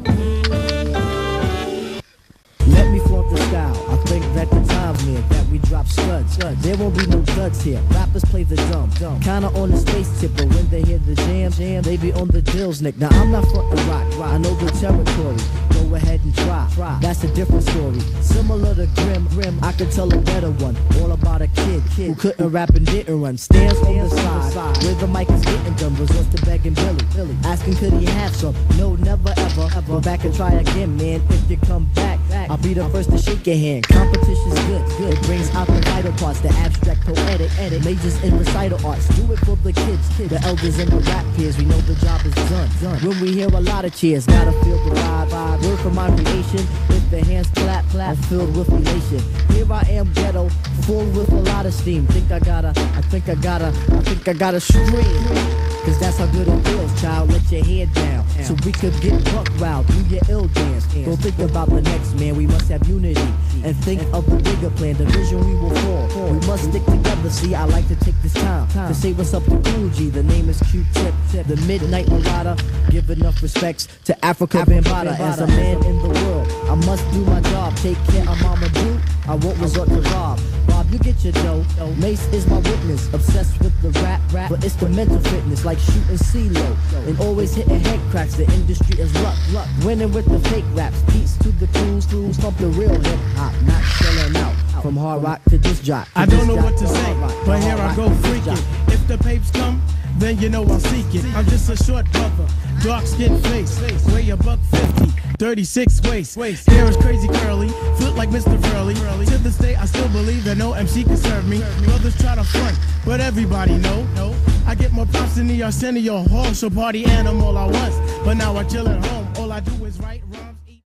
Let me flaunt the style. I think that the time's near that we drop studs. There won't be no duds here. Rappers play the dumb, dumb. Kinda on the space tip, but when they hear the jam, jam, they be on the dills, Nick. Now I'm not frontin' rock, rock. I know the territory. Go ahead and try, try. That's a different story. Similar to Grimm, Grimm. I could tell a better one. All about a kid, kid who couldn't rap and didn't run. Stands on the side, where the mic is getting done. Resorts asking could he have some. No, never ever, ever. Go back and try again, man. If you come back, back. I'll be the first to shake your hand. Competition's good, good. It brings out the vital parts, the abstract, poetic, edit. Majors in recital arts. Do it for the kids, kids. The elders and the rap peers. We know the job is done, done. When we hear a lot of cheers, gotta feel the vibe, vibe. Word for my creation. With the hands clap, clap. I'm filled with elation. Here I am, ghetto, full with a lot of steam. Think I gotta, I think I gotta, I think I gotta scream. Cause that's how good it feels, child. Let your head down. So we could get buck wild, do your ill dance. Don't think about the next man, we must have unity. And think of the bigger plan, the vision we will fall. We must stick together, see, I like to take this time to say what's up to Kool G. The name is Q-Tip, the Midnight Marauder. Give enough respects to Afrika Bambaataa. As a man in the world, I must do my job. Take care of Mama Do, I won't resort to rob. Bob, you get your dough. Mace is my witness, obsessed it's the mental fitness, like shooting CeeLo. And always hitting head cracks, the industry is luck, luck. Winning with the fake raps, beats to the crews, crews, pump the real hip hop, not selling out. From hard rock to this jock. I don't know what to say, but here I go freaking. If the papes come, then you know I'll seek it. I'm just a short brother, dark skin face, weigh a buck fifty, 36 waist. Hair is crazy curly, foot like Mr. Furley. To this day, I still believe that no MC can serve me. Brothers try to front, but everybody know. I get more props than the Arsenio Hall, so party animal I was. But now I chill at home, all I do is write rhymes.